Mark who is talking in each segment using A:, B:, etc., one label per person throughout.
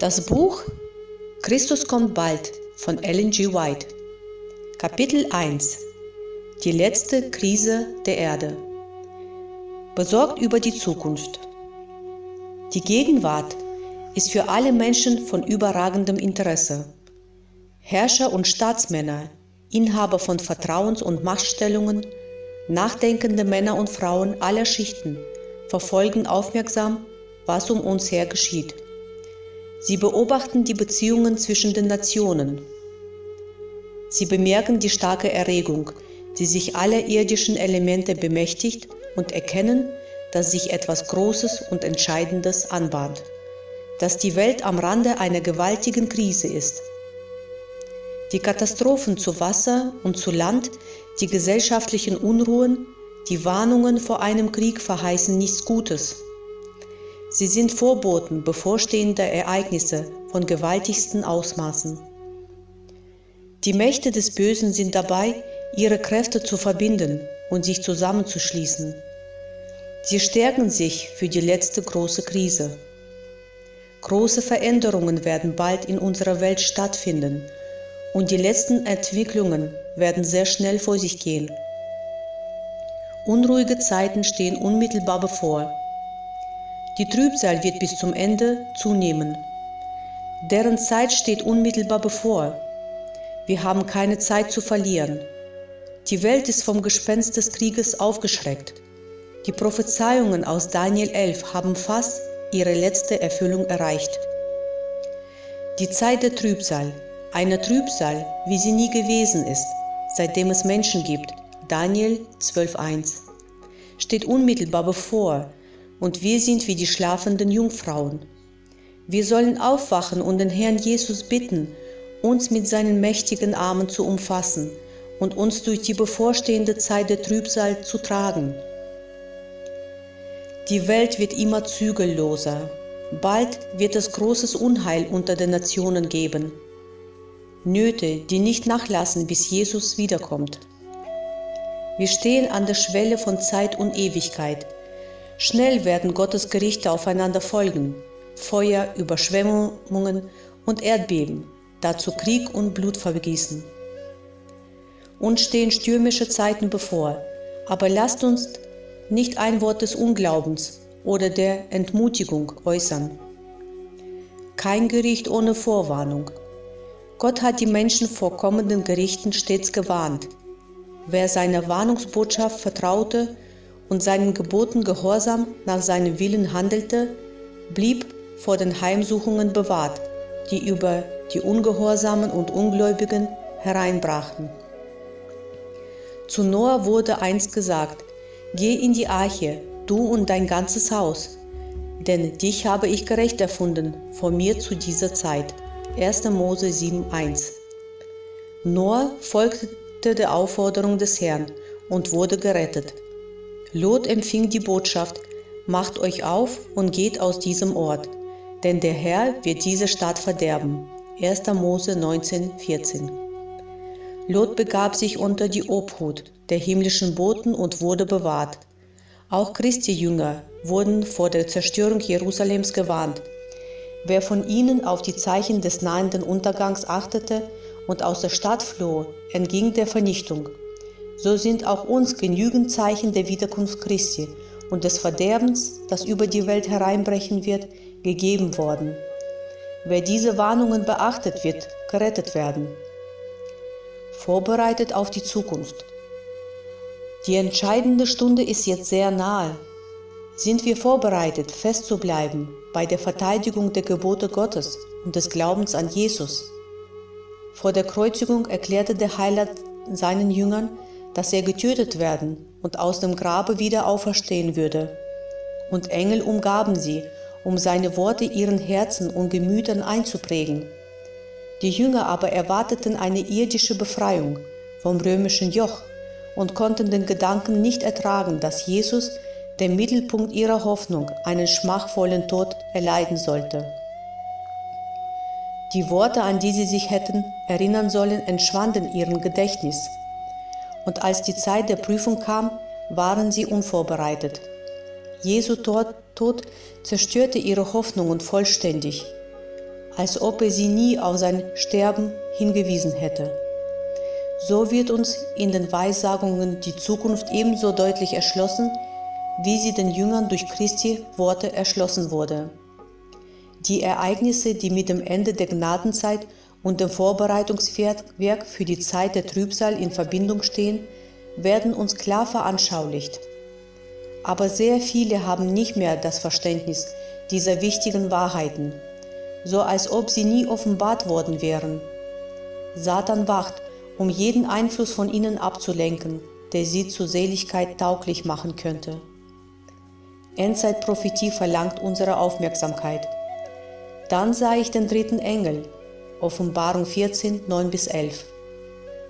A: Das Buch Christus kommt bald von Ellen G. White. Kapitel 1 Die letzte Krise der Erde. Besorgt über die Zukunft. Die Gegenwart ist für alle Menschen von überragendem Interesse. Herrscher und Staatsmänner, Inhaber von Vertrauens- und Machtstellungen, nachdenkende Männer und Frauen aller Schichten verfolgen aufmerksam, was um uns her geschieht. Sie beobachten die Beziehungen zwischen den Nationen. Sie bemerken die starke Erregung, die sich aller irdischen Elemente bemächtigt und erkennen, dass sich etwas Großes und Entscheidendes anbahnt, dass die Welt am Rande einer gewaltigen Krise ist. Die Katastrophen zu Wasser und zu Land, die gesellschaftlichen Unruhen, die Warnungen vor einem Krieg verheißen nichts Gutes. Sie sind Vorboten bevorstehender Ereignisse von gewaltigsten Ausmaßen. Die Mächte des Bösen sind dabei, ihre Kräfte zu verbinden und sich zusammenzuschließen. Sie stärken sich für die letzte große Krise. Große Veränderungen werden bald in unserer Welt stattfinden und die letzten Entwicklungen werden sehr schnell vor sich gehen. Unruhige Zeiten stehen unmittelbar bevor. Die Trübsal wird bis zum Ende zunehmen. Deren Zeit steht unmittelbar bevor. Wir haben keine Zeit zu verlieren. Die Welt ist vom Gespenst des Krieges aufgeschreckt. Die Prophezeiungen aus Daniel 11 haben fast ihre letzte Erfüllung erreicht. Die Zeit der Trübsal, eine Trübsal, wie sie nie gewesen ist, seitdem es Menschen gibt, Daniel 12.1, steht unmittelbar bevor und wir sind wie die schlafenden Jungfrauen. Wir sollen aufwachen und den Herrn Jesus bitten, uns mit seinen mächtigen Armen zu umfassen und uns durch die bevorstehende Zeit der Trübsal zu tragen. Die Welt wird immer zügelloser. Bald wird es großes Unheil unter den Nationen geben. Nöte, die nicht nachlassen, bis Jesus wiederkommt. Wir stehen an der Schwelle von Zeit und Ewigkeit – Schnell werden Gottes Gerichte aufeinander folgen. Feuer, Überschwemmungen und Erdbeben, dazu Krieg und Blutvergießen. Uns stehen stürmische Zeiten bevor, aber lasst uns nicht ein Wort des Unglaubens oder der Entmutigung äußern. Kein Gericht ohne Vorwarnung. Gott hat die Menschen vor kommenden Gerichten stets gewarnt. Wer seiner Warnungsbotschaft vertraute, und seinen Geboten gehorsam nach seinem Willen handelte, blieb vor den Heimsuchungen bewahrt, die über die Ungehorsamen und Ungläubigen hereinbrachten. Zu Noah wurde einst gesagt, Geh in die Arche, du und dein ganzes Haus, denn dich habe ich gerecht erfunden vor mir zu dieser Zeit. 1. Mose 7,1 Noah folgte der Aufforderung des Herrn und wurde gerettet. Lot empfing die Botschaft, Macht euch auf und geht aus diesem Ort, denn der Herr wird diese Stadt verderben. 1. Mose 19, 14. Lot begab sich unter die Obhut der himmlischen Boten und wurde bewahrt. Auch Christi Jünger wurden vor der Zerstörung Jerusalems gewarnt. Wer von ihnen auf die Zeichen des nahenden Untergangs achtete und aus der Stadt floh, entging der Vernichtung so sind auch uns genügend Zeichen der Wiederkunft Christi und des Verderbens, das über die Welt hereinbrechen wird, gegeben worden. Wer diese Warnungen beachtet, wird gerettet werden. Vorbereitet auf die Zukunft. Die entscheidende Stunde ist jetzt sehr nahe. Sind wir vorbereitet, festzubleiben bei der Verteidigung der Gebote Gottes und des Glaubens an Jesus? Vor der Kreuzigung erklärte der Heiland seinen Jüngern, dass er getötet werden und aus dem Grabe wieder auferstehen würde. Und Engel umgaben sie, um seine Worte ihren Herzen und Gemütern einzuprägen. Die Jünger aber erwarteten eine irdische Befreiung vom römischen Joch und konnten den Gedanken nicht ertragen, dass Jesus, der Mittelpunkt ihrer Hoffnung, einen schmachvollen Tod erleiden sollte. Die Worte, an die sie sich hätten erinnern sollen, entschwanden ihrem Gedächtnis und als die Zeit der Prüfung kam, waren sie unvorbereitet. Jesu Tod, zerstörte ihre Hoffnungen vollständig. als ob er sie nie auf sein Sterben hingewiesen hätte. So wird uns in den Weissagungen die Zukunft ebenso deutlich erschlossen, wie sie den Jüngern durch Christi Worte erschlossen wurde. Die Ereignisse, die mit dem Ende der Gnadenzeit und dem Vorbereitungswerk für die Zeit der Trübsal in Verbindung stehen, werden uns klar veranschaulicht. Aber sehr viele haben nicht mehr das Verständnis dieser wichtigen Wahrheiten, so als ob sie nie offenbart worden wären. Satan wacht, um jeden Einfluss von ihnen abzulenken, der sie zur Seligkeit tauglich machen könnte. Endzeitprophetie verlangt unsere Aufmerksamkeit. Dann sah ich den dritten Engel, Offenbarung 14, 9 bis 11.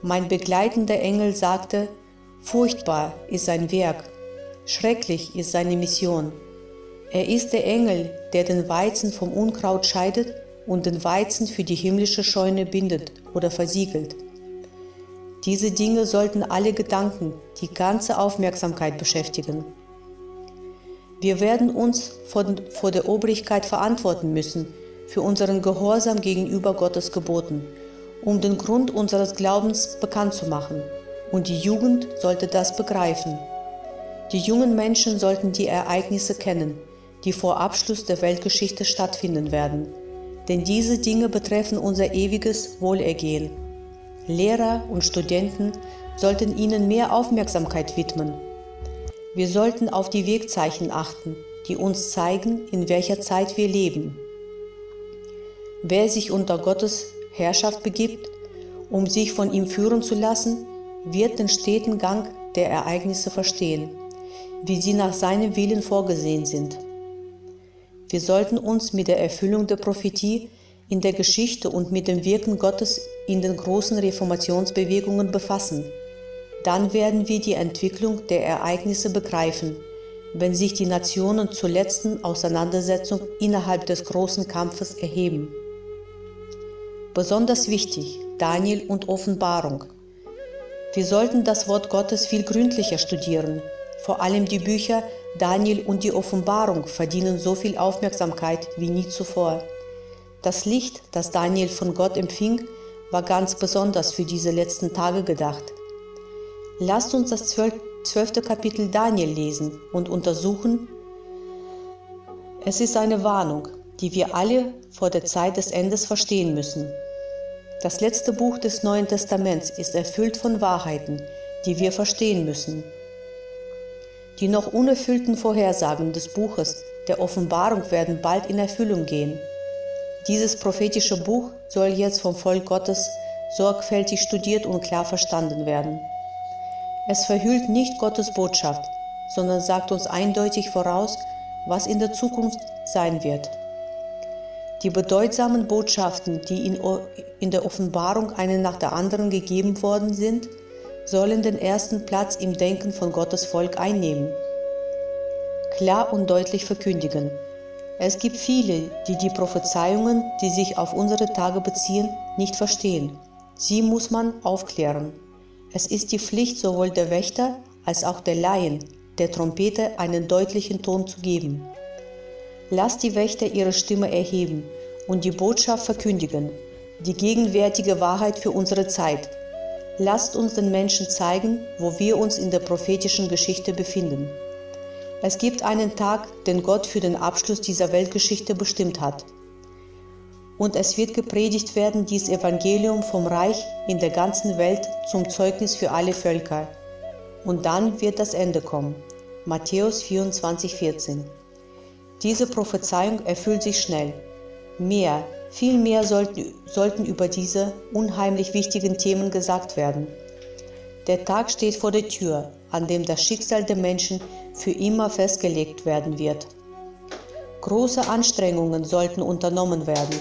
A: Mein begleitender Engel sagte, Furchtbar ist sein Werk, schrecklich ist seine Mission. Er ist der Engel, der den Weizen vom Unkraut scheidet und den Weizen für die himmlische Scheune bindet oder versiegelt. Diese Dinge sollten alle Gedanken, die ganze Aufmerksamkeit beschäftigen. Wir werden uns vor, vor der Obrigkeit verantworten müssen für unseren Gehorsam gegenüber Gottes Geboten, um den Grund unseres Glaubens bekannt zu machen. Und die Jugend sollte das begreifen. Die jungen Menschen sollten die Ereignisse kennen, die vor Abschluss der Weltgeschichte stattfinden werden. Denn diese Dinge betreffen unser ewiges Wohlergehen. Lehrer und Studenten sollten ihnen mehr Aufmerksamkeit widmen. Wir sollten auf die Wegzeichen achten, die uns zeigen, in welcher Zeit wir leben. Wer sich unter Gottes Herrschaft begibt, um sich von ihm führen zu lassen, wird den steten Gang der Ereignisse verstehen, wie sie nach seinem Willen vorgesehen sind. Wir sollten uns mit der Erfüllung der Prophetie in der Geschichte und mit dem Wirken Gottes in den großen Reformationsbewegungen befassen. Dann werden wir die Entwicklung der Ereignisse begreifen, wenn sich die Nationen zur letzten Auseinandersetzung innerhalb des großen Kampfes erheben. Besonders wichtig Daniel und Offenbarung. Wir sollten das Wort Gottes viel gründlicher studieren. Vor allem die Bücher Daniel und die Offenbarung verdienen so viel Aufmerksamkeit wie nie zuvor. Das Licht, das Daniel von Gott empfing, war ganz besonders für diese letzten Tage gedacht. Lasst uns das zwölfte Kapitel Daniel lesen und untersuchen. Es ist eine Warnung, die wir alle vor der Zeit des Endes verstehen müssen. Das letzte Buch des Neuen Testaments ist erfüllt von Wahrheiten, die wir verstehen müssen. Die noch unerfüllten Vorhersagen des Buches der Offenbarung werden bald in Erfüllung gehen. Dieses prophetische Buch soll jetzt vom Volk Gottes sorgfältig studiert und klar verstanden werden. Es verhüllt nicht Gottes Botschaft, sondern sagt uns eindeutig voraus, was in der Zukunft sein wird. Die bedeutsamen Botschaften, die in, in der Offenbarung eine nach der anderen gegeben worden sind, sollen den ersten Platz im Denken von Gottes Volk einnehmen. Klar und deutlich verkündigen, es gibt viele, die die Prophezeiungen, die sich auf unsere Tage beziehen, nicht verstehen. Sie muss man aufklären. Es ist die Pflicht sowohl der Wächter als auch der Laien, der Trompete einen deutlichen Ton zu geben. Lasst die Wächter ihre Stimme erheben und die Botschaft verkündigen, die gegenwärtige Wahrheit für unsere Zeit. Lasst uns den Menschen zeigen, wo wir uns in der prophetischen Geschichte befinden. Es gibt einen Tag, den Gott für den Abschluss dieser Weltgeschichte bestimmt hat. Und es wird gepredigt werden, dies Evangelium vom Reich in der ganzen Welt zum Zeugnis für alle Völker. Und dann wird das Ende kommen. Matthäus 24, 14. Diese Prophezeiung erfüllt sich schnell. Mehr, viel mehr sollten, sollten über diese unheimlich wichtigen Themen gesagt werden. Der Tag steht vor der Tür, an dem das Schicksal der Menschen für immer festgelegt werden wird. Große Anstrengungen sollten unternommen werden,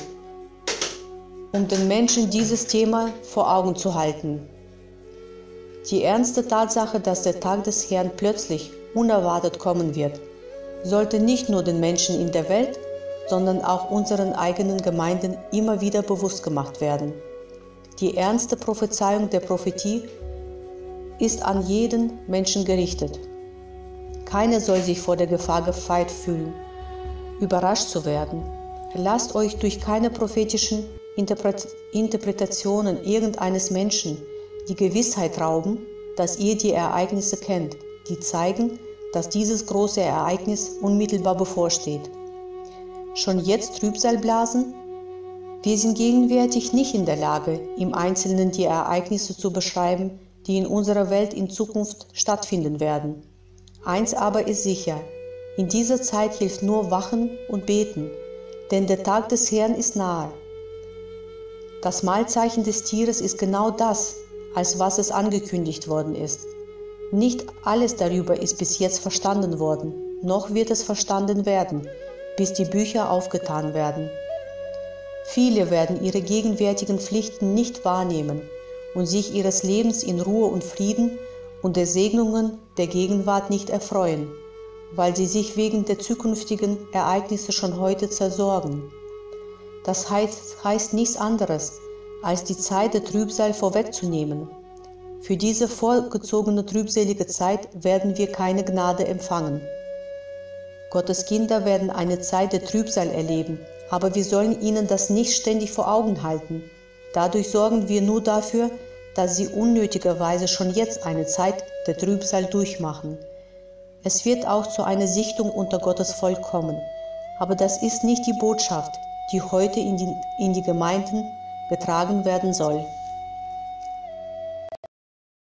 A: um den Menschen dieses Thema vor Augen zu halten. Die ernste Tatsache, dass der Tag des Herrn plötzlich unerwartet kommen wird, sollte nicht nur den Menschen in der Welt, sondern auch unseren eigenen Gemeinden immer wieder bewusst gemacht werden. Die ernste Prophezeiung der Prophetie ist an jeden Menschen gerichtet. Keiner soll sich vor der Gefahr gefeit fühlen, überrascht zu werden. Lasst euch durch keine prophetischen Interpretationen irgendeines Menschen die Gewissheit rauben, dass ihr die Ereignisse kennt, die zeigen, dass dieses große Ereignis unmittelbar bevorsteht. Schon jetzt Trübsal blasen? Wir sind gegenwärtig nicht in der Lage, im Einzelnen die Ereignisse zu beschreiben, die in unserer Welt in Zukunft stattfinden werden. Eins aber ist sicher, in dieser Zeit hilft nur Wachen und Beten, denn der Tag des Herrn ist nahe. Das Mahlzeichen des Tieres ist genau das, als was es angekündigt worden ist. Nicht alles darüber ist bis jetzt verstanden worden, noch wird es verstanden werden, bis die Bücher aufgetan werden. Viele werden ihre gegenwärtigen Pflichten nicht wahrnehmen und sich ihres Lebens in Ruhe und Frieden und der Segnungen der Gegenwart nicht erfreuen, weil sie sich wegen der zukünftigen Ereignisse schon heute zersorgen. Das heißt, heißt nichts anderes, als die Zeit der Trübsal vorwegzunehmen. Für diese vorgezogene trübselige Zeit werden wir keine Gnade empfangen. Gottes Kinder werden eine Zeit der Trübsal erleben, aber wir sollen ihnen das nicht ständig vor Augen halten. Dadurch sorgen wir nur dafür, dass sie unnötigerweise schon jetzt eine Zeit der Trübsal durchmachen. Es wird auch zu einer Sichtung unter Gottes Volk kommen, aber das ist nicht die Botschaft, die heute in die, in die Gemeinden getragen werden soll.